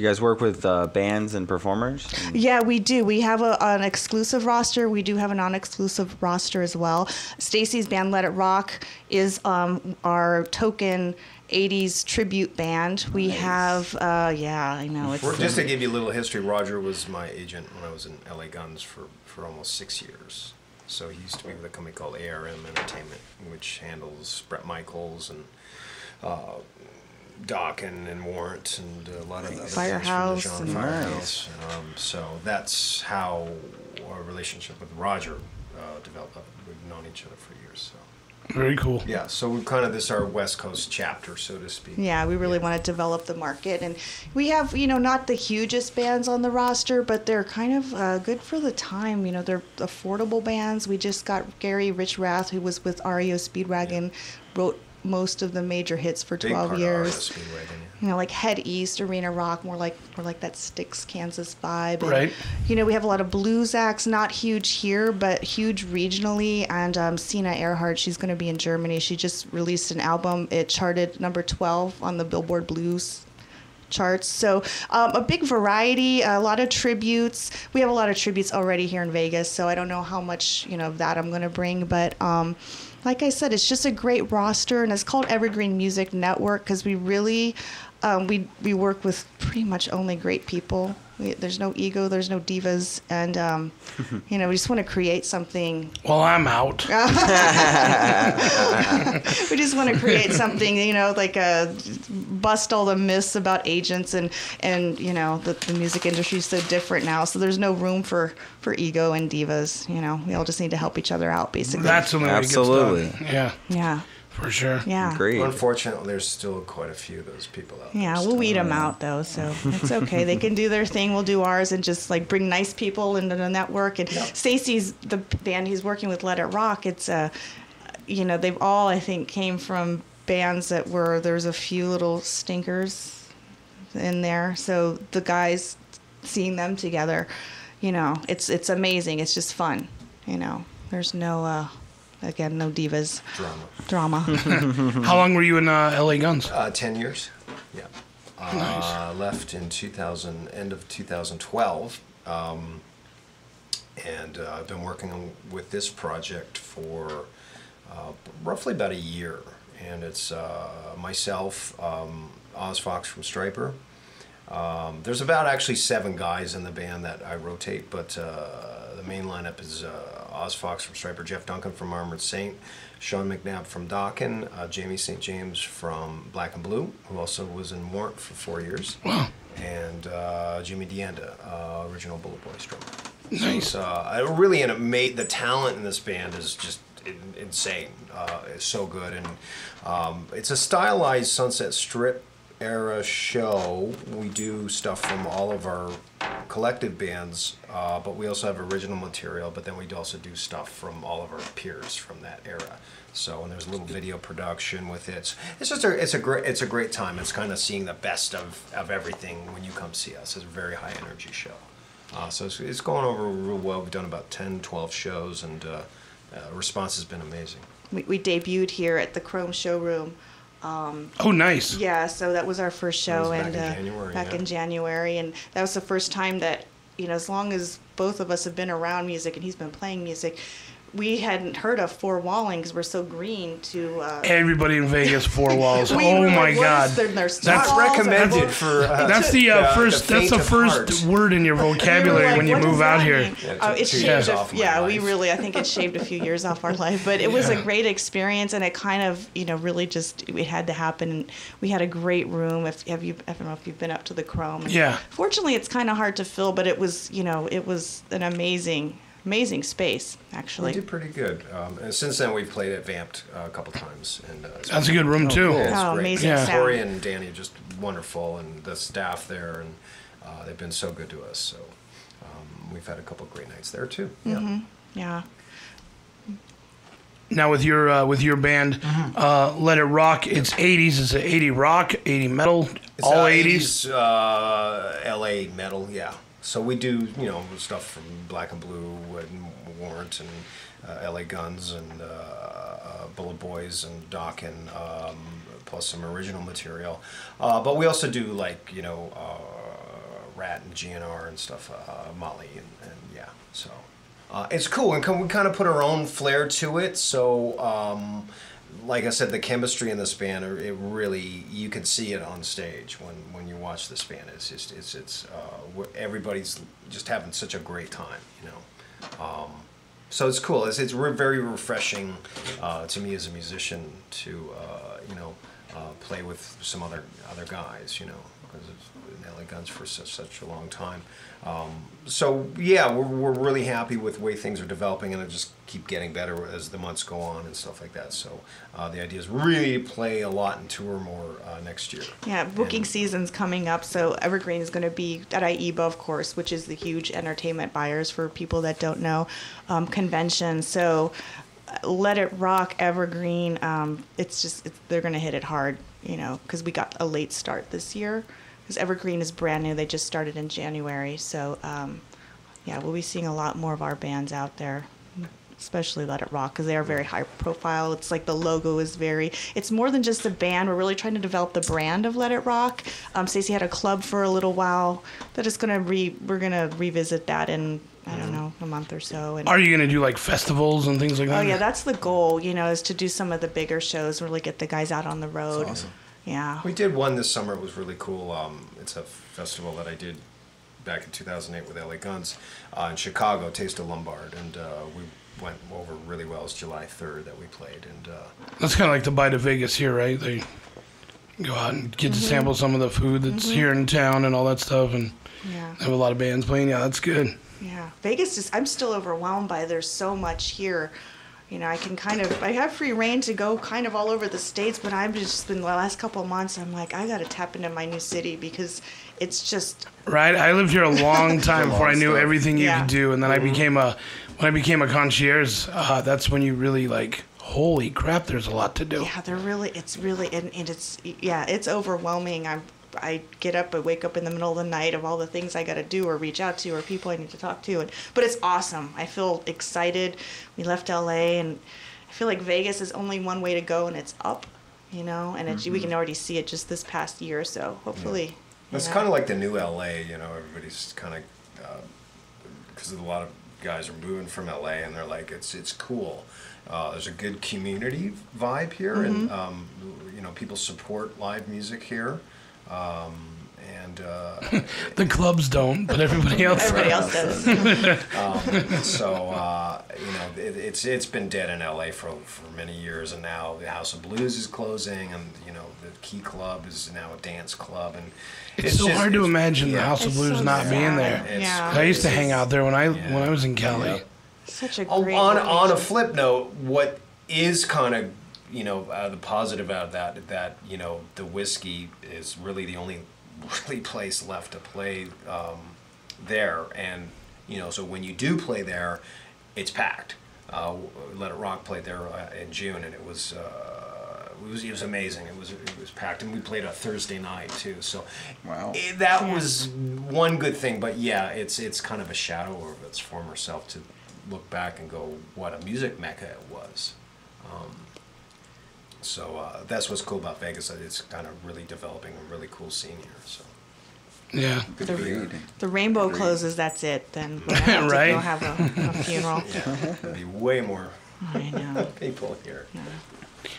You guys work with uh, bands and performers? And- Yeah, we do. We have a, an exclusive roster. We do have a non-exclusive roster as well. Stacey's band Let It Rock is um, our token 80s tribute band. We have, uh, yeah, I know it's For- Just to give you a little history, Roger was my agent when I was in LA Guns for, for almost six years. So he used to be with a company called ARM Entertainment, which handles Bret Michaels and uh, Doc and, and Warrant and a lot of other things from the Firehouse genre, and- Firehouse. Um, so that's how our relationship with Roger uh, developed. We've known each other for years. So Very cool. yeah, so we're kind of this our West Coast chapter, so to speak. Yeah, we really want to develop the market, and we have you know not the hugest bands on the roster, but they're kind of uh, good for the time. You know, they're affordable bands. We just got Gary Richrath, who was with REO Speedwagon, wrote most of the major hits for 12 part of our years. Speedwagon, yeah. You know, like Head East, Arena Rock, more like more like that Styx, Kansas vibe. And, Right. You know, we have a lot of blues acts, not huge here, but huge regionally. And um, Sena Ehrhardt, she's going to be in Germany. She just released an album. It charted number 12 on the Billboard Blues charts. So um, a big variety, a lot of tributes. We have a lot of tributes already here in Vegas, so I don't know how much you know of that I'm going to bring, but. Um, like I said, it's just a great roster, and it's called Evergreen Music Network because we really, um, we we work with pretty much only great people. We, there's no ego, there's no divas, and um, you know we just want to create something Well, I'm out. we just want to create something, you know, like uh, bust all the myths about agents and and you know the, the music industry is so different now. So there's no room for for ego and divas. You know, we all just need to help each other out, basically. That's the way Absolutely. it gets done. Yeah, yeah, for sure. yeah, Great. Unfortunately, there's still quite a few of those people out there. Yeah, we'll weed them out though, so it's okay. they can do their thing. We'll do ours, and just like bring nice people into the network. And Stacey's the band he's working with, Let It Rock. It's a, you know, they've all I think came from bands that were there's a few little stinkers in there. So the guys seeing them together, you know, it's it's amazing. It's just fun, you know. There's no uh, again no divas Drama. drama. How long were you in uh, LA Guns? Uh, Ten years. Yeah. Uh, Left in 2000, end of 2012, um, and uh, I've been working with this project for uh, roughly about a year. And it's uh, myself, um, Oz Fox from Stryper. Um, there's about actually seven guys in the band that I rotate, but uh, the main lineup is uh, Oz Fox from Stryper, Jeff Duncan from Armored Saint, Sean McNabb from Dokken, uh, Jamie St. James from Black and Blue, who also was in Warrant for four years, and uh, Jimmy D'Anda, uh, original Bullet Boy drummer. Nice. So, uh, I really an the talent in this band is just insane. Uh, it's so good, and um, it's a stylized Sunset Strip era show. We do stuff from all of our collective bands, uh, but we also have original material. But then we also do stuff from all of our peers from that era. So and there's a little video production with it. It's just a it's a great it's a great time. It's kind of seeing the best of, of everything when you come see us. It's a very high energy show. Uh, so it's, it's going over real well. We've done about 10, 12 shows, and uh, uh, response has been amazing. we, we debuted here at the Chrome showroom. Oh, nice. Yeah, so that was our first show, was back and in uh, January, back yeah. in January, and that was the first time that you know, as long as both of us have been around music and he's been playing music, we hadn't heard of Four Walling because we're so green to. Uh, Everybody in Vegas, four walls. we oh my God. is their- their That's recommended for. Uh, That's the uh, first. the that's the first heart. word in your we vocabulary like, when you move out that here. Yeah, it Oh, took it shaved. a- off my yeah, we really. I think it shaved a few years off our life, but it was a great experience, and it kind of, you know, really just it had to happen. We had a great room. If have you, I don't know if you've been up to the Chrome. And Yeah. Fortunately, it's kind of hard to fill, but it was, you know, it was an amazing, amazing space actually. We actually. did pretty good. Um, and since then, we've played at Vamped uh, a couple times, and uh, it's That's a good room too. Yeah, it's Oh, great. amazing Yeah. sound. Corey and Danny are just wonderful, and the staff there, and uh, they've been so good to us. So um, we've had a couple great nights there too. Mm-hmm. Yeah. Yeah. Now with your uh, with your band, Mm-hmm. uh, Let It Rock. It's '80s. It's a '80 rock, '80 metal, It's, all uh, '80s. 80s, uh, L.A. metal, yeah. So we do, you know, stuff from Black and Blue and Warrant and uh, L.A. Guns and uh, uh, Bullet Boys and Doc and um, plus some original material. Uh, but we also do like, you know, uh, Ratt and GNR and stuff, Molly and, and yeah. So uh, it's cool, and we kind of put our own flair to it. So. Um, like I said, the chemistry in this band, it really you can see it on stage when, when you watch this band. It's just it's it's uh, everybody's just having such a great time, you know. Um, so it's cool. It's it's re- very refreshing uh, to me as a musician to uh, you know uh, play with some other other guys, you know, because it's been LA Guns for such such a long time. Um, so yeah, we're, we're really happy with the way things are developing, and it just keep getting better as the months go on and stuff like that. So uh, the idea is really play a lot and tour more uh, next year. Yeah, booking And- season's coming up, so Evergreen is going to be at IEBA, of course, which is the huge entertainment buyers for people that don't know um, convention. So, uh, Let It Rock, Evergreen, um, it's just it's, they're going to hit it hard, you know, because we got a late start this year. Because Evergreen is brand new; they just started in January, so um, yeah, we'll be seeing a lot more of our bands out there especially Let It Rock, because they are very high profile. It's like the logo is very. It's more than just a band. We're really trying to develop the brand of Let It Rock. Um, Stacey had a club for a little while. That is gonna re. We're gonna revisit that in I don't know a month or so. And Are you gonna do like festivals and things like that? oh yeah, that's the goal. You know, is to do some of the bigger shows, really get the guys out on the road. That's awesome. Yeah. We did one this summer. It was really cool. Um, it's a festival that I did back in 2008 with LA Guns uh, in Chicago, Taste of Lombard, and uh, we went over really well. It's July 3rd that we played, and uh, That's kind of like the bite of Vegas here, right? They go out and get Mm-hmm. to sample some of the food that's here in town and all that stuff, and Yeah. have a lot of bands playing. Yeah, that's good. Yeah, Vegas is, I'm still overwhelmed by there's so much here. You know, I can kind of I have free reign to go kind of all over the states, but I've just been the last couple of months I'm like I got to tap into my new city because it's just Right? I lived here a long time before I knew stuff. everything you Yeah. could do, and then I became a when I became a concierge. Uh, that's when you really like, holy crap! There's a lot to do. yeah, they're really it's really and, and it's yeah, it's overwhelming. I'm I get up, I wake up in the middle of the night of all the things I got to do or reach out to or people I need to talk to, and but it's awesome. I feel excited. We left LA, and I feel like Vegas is only one way to go, and it's up. You know, and it's, we can already see it just this past year. Or so hopefully, it's kind of like the new LA. You know, everybody's kind of because a lot of guys are moving from LA, and they're like, it's it's cool. Uh, there's a good community vibe here, and um, you know, people support live music here. Um, and uh, The clubs don't, but everybody else. everybody else does. so uh, you know it, it's it's been dead in LA for for many years, and now the House of Blues is closing, and you know the Key Club is now a dance club, and It's, so just- hard to it's- imagine the. House of Blues so not being there. It's Yeah. I used to hang out there when I Yeah. when I was in Cali. Yep. Such a Oh, great. on on a flip note, what is kind of you know uh, the positive out of that that you know the Whisky is really the only really place left to play um, there, and you know so when you do play there, it's packed. Uh, Let It Rock played there uh, in June, and it was. Uh, it was, it was amazing. It was it was packed, and we played a Thursday night too. So, Wow. it- that was one good thing. But yeah, it's it's kind of a shadow of its former self to look back and go, what a music mecca it was. Um, so uh, that's what's cool about Vegas. that It's kind of really developing a really cool scene here. So Yeah. The- The rainbow Agreed. closes. That's it. Then we'll have to Right. go have a, a funeral. yeah, there'll be way more I know. people here.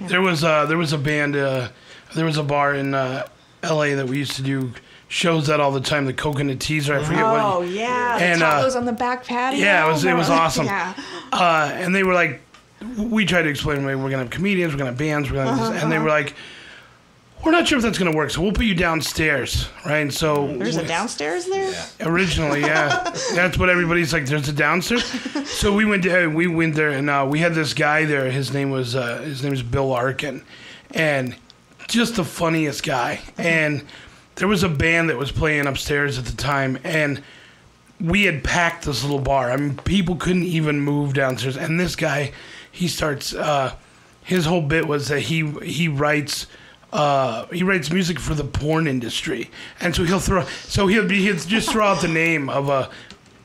There was uh, there was a band uh, there was a bar in uh, L.A. that we used to do shows at all the time. The Coconut Teaser. I forget Oh what. yeah, And, uh, tacos on the back patio. yeah, it was- it was awesome. Yeah. Uh, and they were like, we tried to explain, like, we're gonna have comedians, we're gonna have bands, we're gonna, have Uh-huh, this, and they were like, we're not sure if that's gonna work, so we'll put you downstairs, right? And so There's a downstairs there. Yeah. Originally, yeah, that's what everybody's like. There's a downstairs, so we went there. We went there, and uh, we had this guy there. His name was uh, his name is Bill Arkin, and just the funniest guy. And there was a band that was playing upstairs at the time, and we had packed this little bar. I mean, people couldn't even move downstairs. And this guy, he starts. Uh, his whole bit was that he he writes. Uh, he writes music for the porn industry, and so he'll throw. So he'll be he'll just throw out the name of a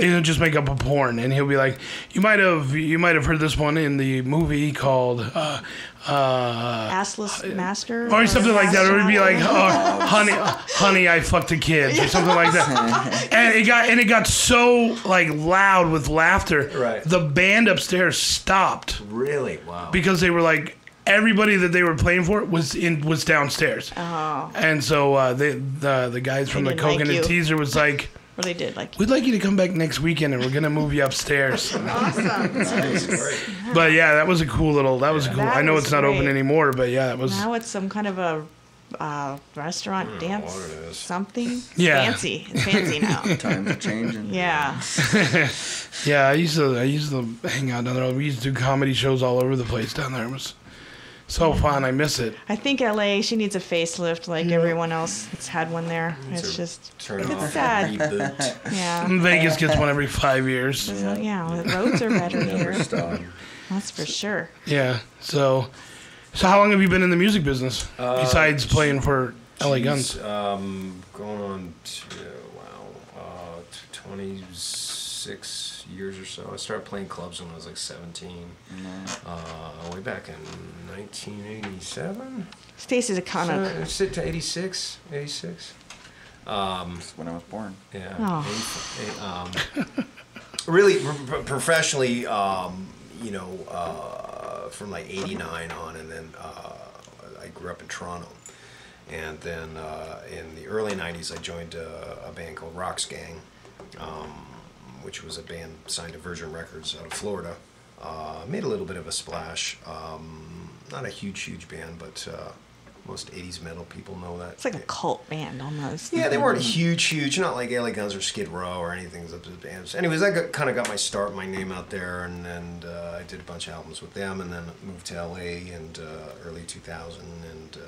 he'll just make up a porn, and he'll be like, "You might have you might have heard this one in the movie called." Uh, uh, Assless master. or something like that. Or it'd be like, oh, honey, honey, I fucked a kid, or something like that. And it got and it got so like loud with laughter. Right. The band upstairs stopped Really? Wow. because they were like everybody that they were playing for was in was downstairs. Oh, And so uh, they the the guys from They the didn't like Coconut you. Teaser was like, or they did like. "We'd like you to come back next weekend, and we're gonna move you upstairs." Awesome. Great. but yeah, that was a cool little. That was a cool. That I know was it's not open great. anymore, but yeah, it was. now it's some kind of a uh, restaurant dance what it is. something. Yeah. Fancy. It's fancy now. Times are changing. Yeah. Yeah, I used to I used to hang out down there. We used to do comedy shows all over the place down there. It was so fun. I miss it. I think LA, she needs a facelift like everyone else that's had one there. It's to just, Turn it's off. sad. Reboot. Yeah. Vegas gets one every five years. So, yeah, the roads are better Never here. stop. That's for sure. Yeah. So, so how long have you been in the music business besides playing for LA Guns? Geez, Um, going on to, wow, uh, t- 26 years or so. I started playing clubs when I was like 17. Uh, way back in 1987? Stacey's a kind of. Uh, sit to 86, 86. Um, That's when I was born. yeah. Oh. 80 um, really, pro- professionally, um, you know, uh, from like 89 on, and then uh, I grew up in Toronto. And then uh, in the early 90s, I joined uh, a band called Roxx Gang, um, which was a band signed to Virgin Records out of Florida. Uh, made a little bit of a splash. Um, not a huge, huge band, but uh, most 80s metal people know that. It's like a cult band almost. Yeah, they weren't huge, huge. Not like LA Guns or Skid Row or anything. Anyways, Anyways, that got, kind of got my start, my name out there, and and uh, I did a bunch of albums with them, and then moved to LA and uh, early 2000, and um,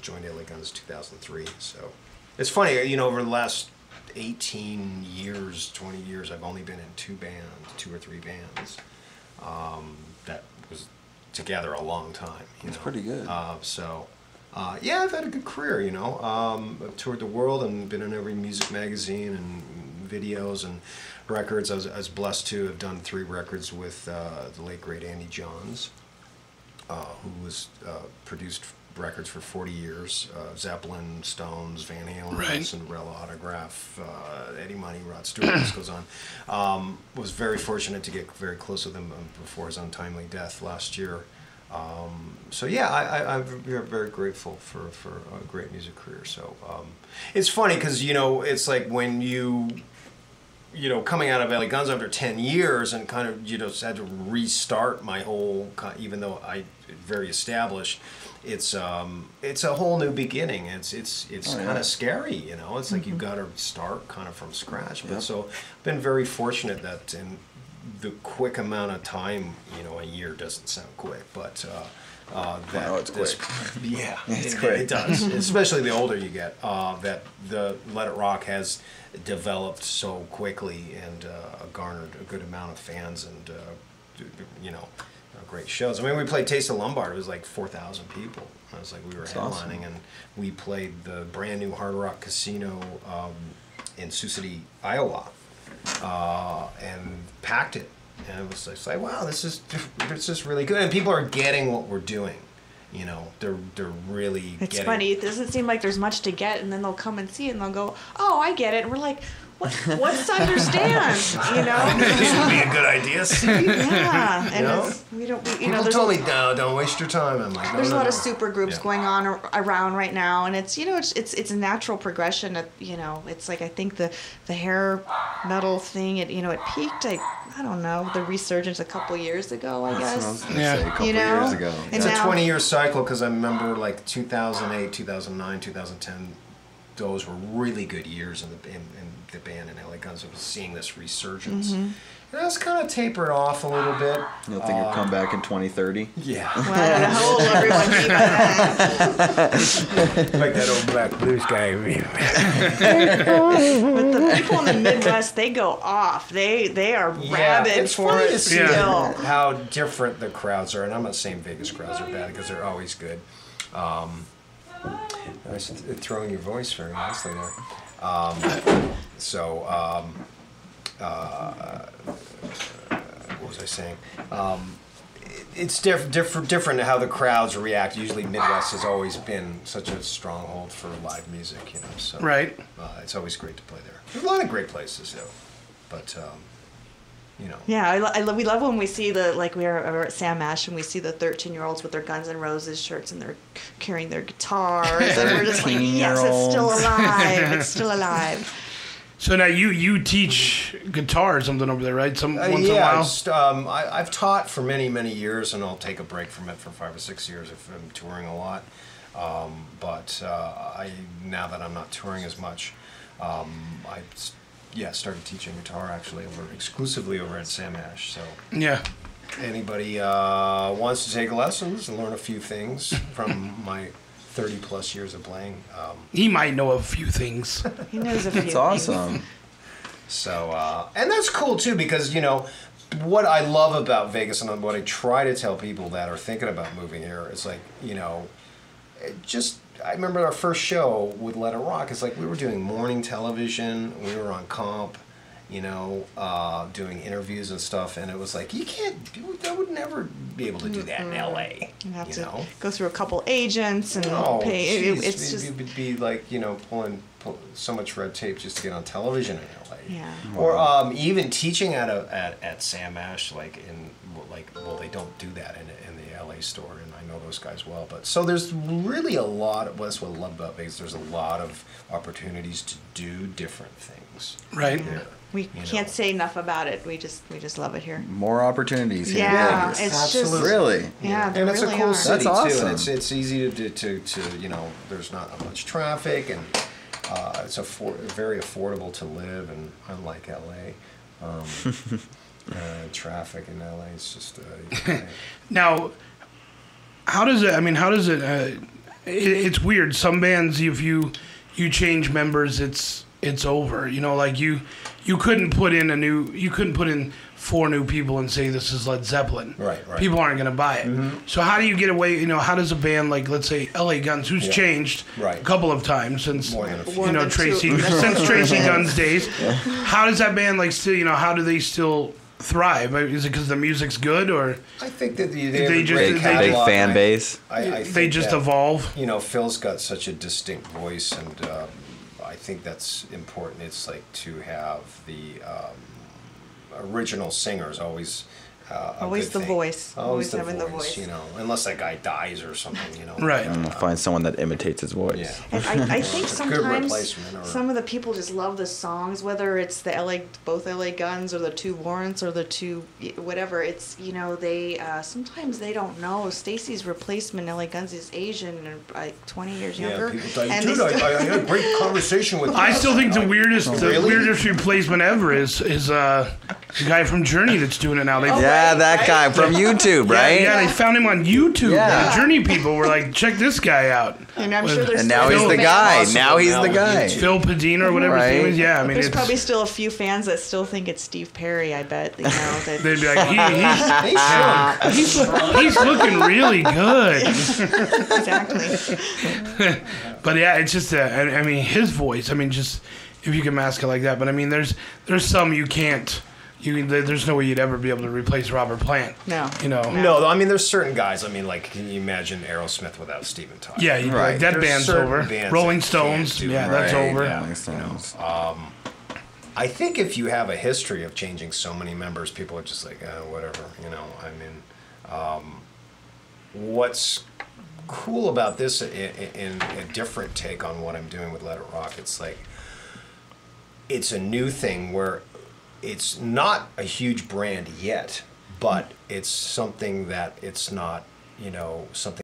joined LA Guns 2003. So it's funny, you know, over the last 18 years, 20 years, I've only been in two bands, two or three bands. Um, that was together a long time. Know? pretty good. Uh, so, uh, yeah, I've had a good career, you know. Um, I've toured the world and been in every music magazine and videos and records. I was, I was blessed to have done three records with uh, the late great Andy Johns, uh, who was uh, produced records for 40 years. Uh, Zeppelin, Stones, Van Halen, Right. Cinderella Autograph, uh, Eddie Money, Rod Stewart, this goes on. Um, was very fortunate to get very close with him um, before his untimely death last year. Um, so yeah, I, I, I'm very, grateful for, for a great music career. So um, it's funny because you know it's like when you you know coming out of LA Guns after ten years and kind of you know had to restart my whole even though I very established. It's um it's a whole new beginning. It's it's it's Oh, kind yeah. of scary, you know. It's like you've got to start kind of from scratch. But Yep. so I've been very fortunate that in the quick amount of time, you know, a year doesn't sound quick, but uh, uh, that Oh, it's this- quick. yeah, It's it, quick. It does, especially the older you get. Uh, that the Let It Rock has developed so quickly and uh, garnered a good amount of fans and uh, you know great shows. I mean, we played Taste of Lombard. It was like four thousand people. I was like, we were That's headlining, awesome. and we played the brand new Hard Rock Casino um, in Sioux City, Iowa, uh, and packed it. And it was just like, wow, this is this is really good, and people are getting what we're doing. You know, they're they're really. It's getting, funny. It doesn't seem like there's much to get, and then they'll come and see, it and they'll go, "Oh, I get it." And we're like, "What? What's to understand?" You know? this would be a good idea. See? yeah. And You know? it's, we don't. We, you People there's told a, me, no, don't waste your time. I'm like, no, there's a lot no. of super groups Yeah. going on ar- around right now, and it's you know it's it's it's a natural progression. Of, you know, it's like I think the the hair metal thing. It you know it peaked. I I don't know the resurgence a couple years ago. I That's I guess. gonna Yeah. a couple You know? years ago. And It's now- a 20 year cycle because I remember like 2008, 2009, 2010. Those were really good years in the in, in the band in LA Guns. I was seeing this resurgence. Mm-hmm. And that's kind of tapered off a little bit. You'll think you'll come back in 2030. Yeah, Well, I don't how old everyone be by like that old black blues guy. But the people in the Midwest, they go off. They they are rabid it's for funny it to Yeah. how different the crowds are, and I'm not saying Vegas crowds are bad because they're always good. Um, nice th- throwing your voice very nicely there. Um, so um, uh, what was I saying? Um, it- it's diff- different, different how the crowds react. Usually, Midwest has always been such a stronghold for live music, you know. So Right. uh, it's always great to play there. There's a lot of great places though, but um, you know. Yeah, I, lo- I lo- we love when we see the like we were, we were at Sam Ash and we see the 13 year olds with their Guns N' Roses shirts and they're c- carrying their guitars and we're just like, yes, it's still 13-year-olds. alive, it's still alive. So now you you teach guitar or something over there, right? Some Uh, once in a while. just, um, I, I've taught for many, many years, and I'll take a break from it for five or six years if I'm touring a lot. Um, but uh, I now that I'm not touring as much, um, I yeah started teaching guitar actually over exclusively over at Sam Ash. So Yeah. anybody uh, wants to take lessons and learn a few things from my 30 plus years of playing. Um, He might know a few things. He knows a few It's awesome. So, uh, and that's cool too because, you know, what I love about Vegas and what I try to tell people that are thinking about moving here is like, you know, it just, I remember our first show with Let It Rock. It's like we were doing morning television, we were on comp, you know, uh, doing interviews and stuff, and it was like, you can't, do I would never be able to do that in LA. You have you to know? go through a couple agents and Oh, pay. it- it's it just would be like you know pulling pull, so much red tape just to get on television in LA. Yeah. Or um, even teaching at a at, at Sam Ash, like in well, like well they don't do that in in the LA store, and I know those guys well. But so there's really a lot. Of, that's what I love about Vegas. There's a lot of opportunities to do different things. Right. here, we you can't know. say enough about it. We just we just love it here. More opportunities here Yeah, in Vegas. it's Absolutely. just Really? yeah, and it's really a cool are. city That's too, and it's it's easy to, to to you know there's not much traffic and uh, it's affor- very affordable to live and unlike LA, um, uh, traffic in LA is just uh, Now, how does it? I mean, how does it? Uh, it it's weird. Some bands, if you you change members, it's it's over. You know, like you you couldn't put in a new you couldn't put in four new people and say this is Led Zeppelin. Right, right. People aren't going to buy it. So how do you get away? You know, how does a band like let's say L.A. Guns, who's Yeah. changed Right. a couple of times since more than a few. You know. Tracy since Tracy Guns days. How does that band like still? You know, how do they still thrive? Is it because the music's good or I think that they, they, have They a just- they- Big, they big fan and I- base. I, I they just that- evolve? you know, Phil's got such a distinct voice, and um, I think that's important. It's like to have the um, original singers always. Uh, Always good the thing. voice. Always having the voice. You know, unless that guy dies or something. You know. Right. And find someone that imitates his voice. Yeah. And I, I think It's a good sometimes or- some of the people just love the songs, whether it's the LA, both LA Guns or the two Warrants or the two, whatever. It's you know they uh, sometimes they don't know. Stacey's replacement, LA Guns, is Asian and like 20 years younger. Yeah, people tell and dude, I, still- I had a great conversation with. I still think the Like, weirdest, the really? weirdest replacement ever is is uh, the guy from Journey that's doing it now. They, Yeah, Right, that right? guy from YouTube, yeah, right? Yeah, they found him on YouTube. Yeah. The Journey people were like, check this guy out. and I'm sure there's And now he's the guy. Possible Now he's now the guy. YouTube. Phil Padina or whatever his name is. Yeah, I mean, There's it's, probably still a few fans that still think it's Steve Perry. I bet you know that. they'd be like, he, he's, They he's, he's looking really good. exactly. But yeah, it's just, uh, I, I mean, his voice. I mean, just if you can mask it like that. But I mean, there's there's some you can't. You there's no way you'd ever be able to replace Robert Plant. No. You know. No, I mean, there's certain guys. I mean, like, can you imagine Aerosmith without Steven Tyler? Yeah, you'd Right. like that There's band's over. bands Rolling that Stones, can't do yeah, it. that's over. yeah, Yeah, makes you know, sense. I think if you have a history of changing so many members, people are just like, uh, whatever, you know. I mean, um, what's cool about this in, in a different take on what I'm doing with Let It Rock, it's like, it's a new thing where it's not a huge brand yet, but it's something that it's not, you know, something